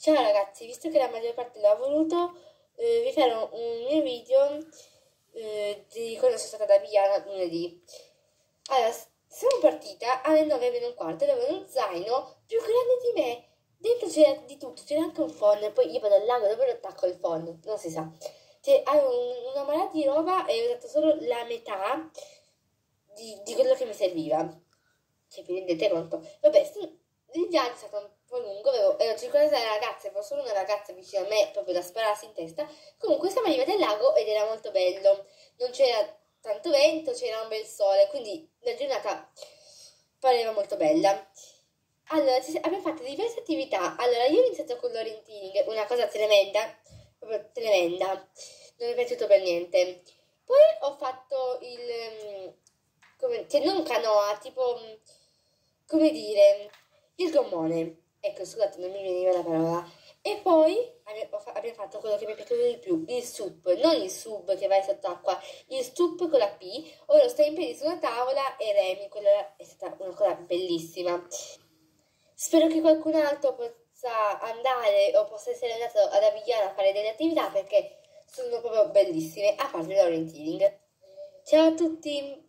Ciao ragazzi, visto che la maggior parte l'ho voluto, eh, vi farò un mio video eh, di quando sono stata da Viana lunedì. Allora, sono partita alle 9 meno un quarto avevo uno zaino più grande di me. Dentro c'era di tutto, c'era anche un phon, poi io vado al lago dove lo attacco il phon, non si sa. Cioè, avevo una marea di roba e ho usato solo la metà di, di quello che mi serviva. Cioè, vi rendete conto? Vabbè, il viaggio è stato un po' lungo, avevo, ero circondata da ragazze, avevo solo una ragazza vicino a me, proprio da spararsi in testa. Comunque siamo arrivati al lago ed era molto bello. Non c'era tanto vento, c'era un bel sole, quindi la giornata pareva molto bella. Allora, abbiamo fatto diverse attività. Allora, io ho iniziato con l'orienting, una cosa tremenda, proprio tremenda. Non mi è piaciuto per niente. Poi ho fatto il... Mm, come, cioè non canoa, tipo... Mm, come dire... Il gommone. Ecco, scusate, non mi veniva la parola. E poi abbiamo fatto quello che mi è piaciuto di più, il sup, non il sub che vai sott'acqua, il sup con la P, ora sto in piedi su una tavola e remi, quella è stata una cosa bellissima. Spero che qualcun altro possa andare o possa essere andato ad Avigliano a fare delle attività perché sono proprio bellissime, a parte l'orienteering. Ciao a tutti!